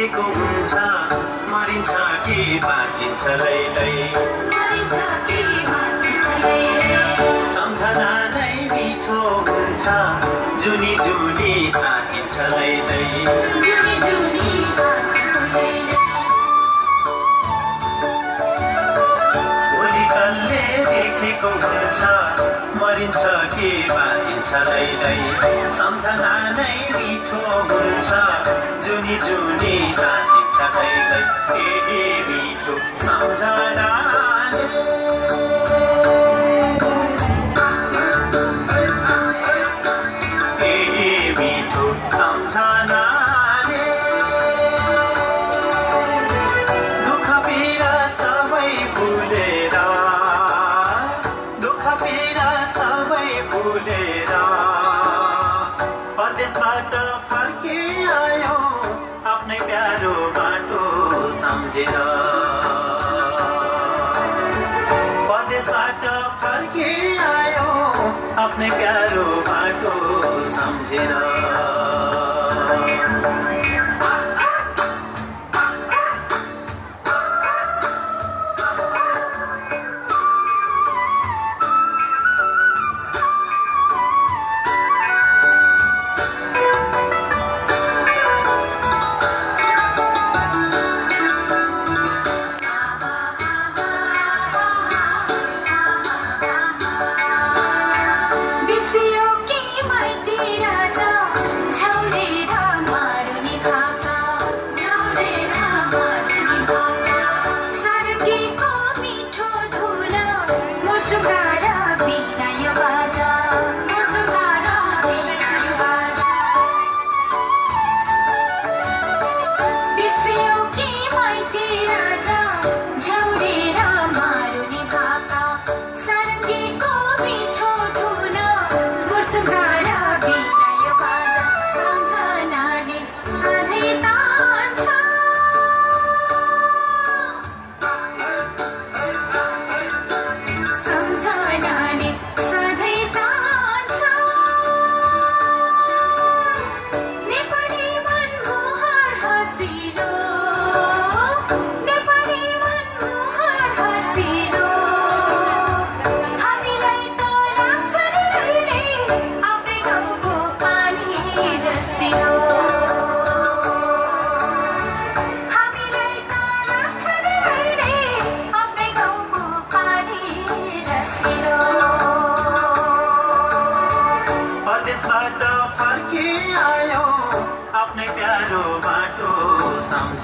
राखेको हुन्छ। मरिन्छ के बाँचिन्छ सम्झना नै मिठो हुन्छ। जुनी जुनी साँचिन्छ सम्झना नै मिठो हुन्छ। जुनी जुनी सदैव देवी च जादा भेटेन परदेशबाट बाटो सम्झेन। फाटो फर्के आयो अपने प्यारो बाटो समझ